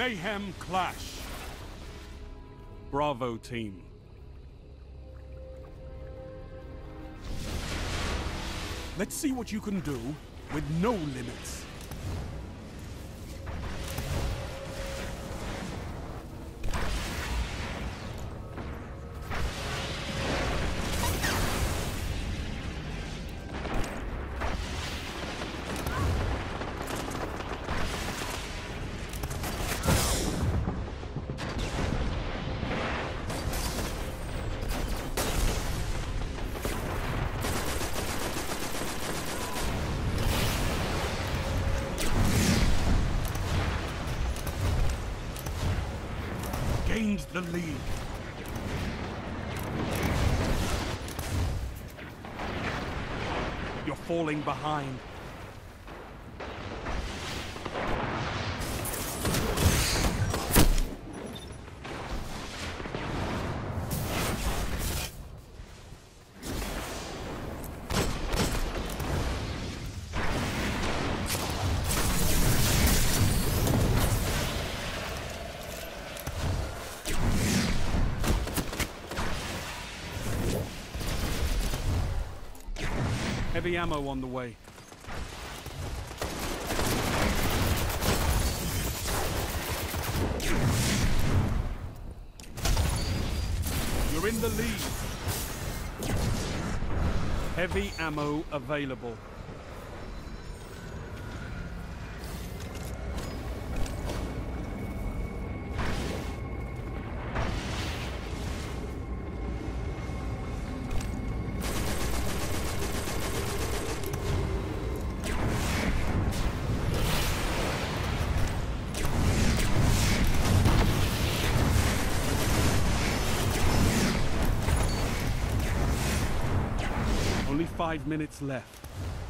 Mayhem Clash. Bravo team. Let's see what you can do with no limits. The lead. You're falling behind. Heavy ammo on the way. You're in the lead. Heavy ammo available. Five minutes left.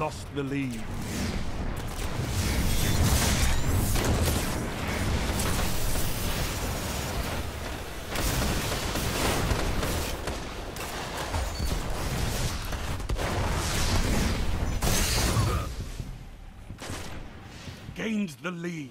Lost the lead. Gained the lead.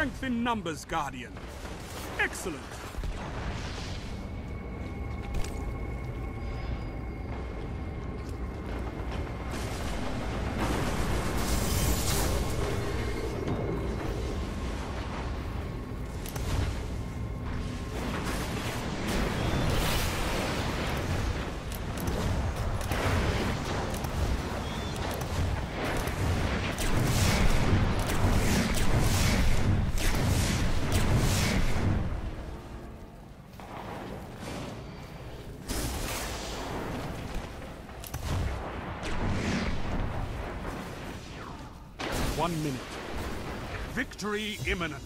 Strength in numbers, Guardian. Excellent. One minute. Victory imminent.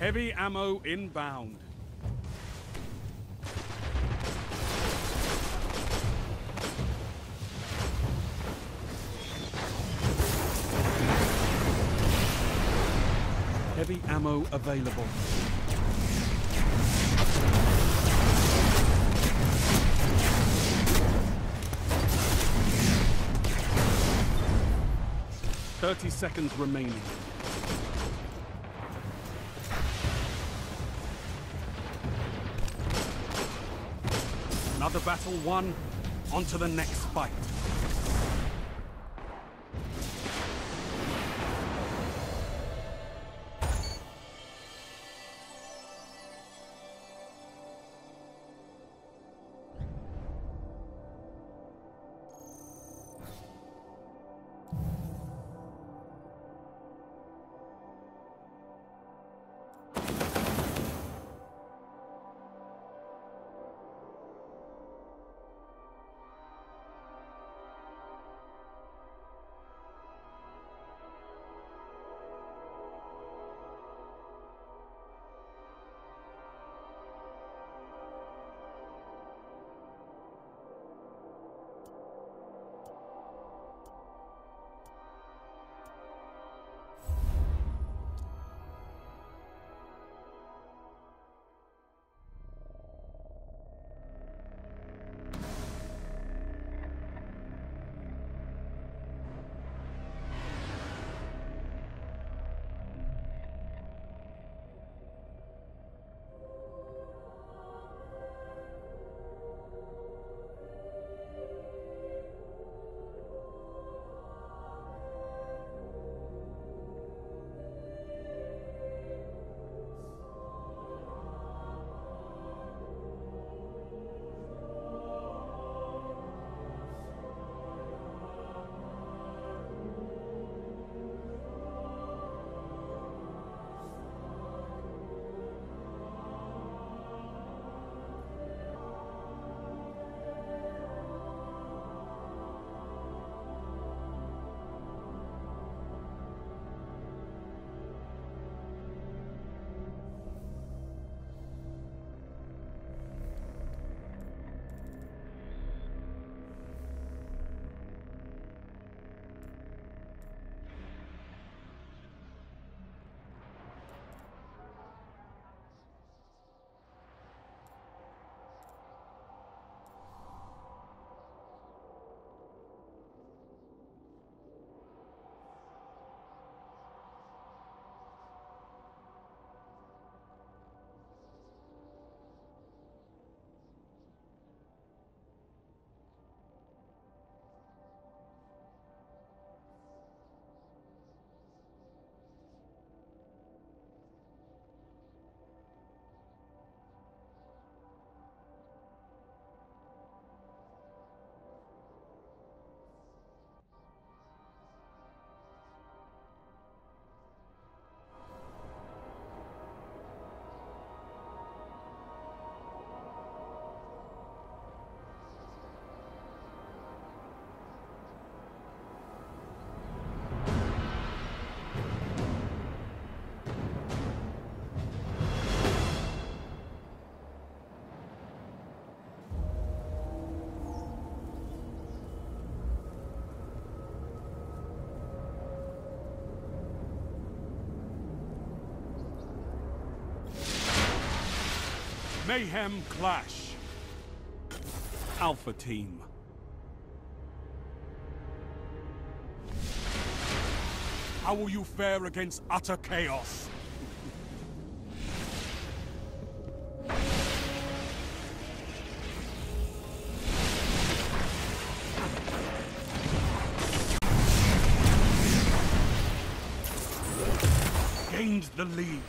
Heavy ammo inbound. Heavy ammo available. Thirty seconds remaining. Another battle won. On to the next fight. Mayhem Clash. Alpha Team. How will you fare against utter chaos? Gained the lead.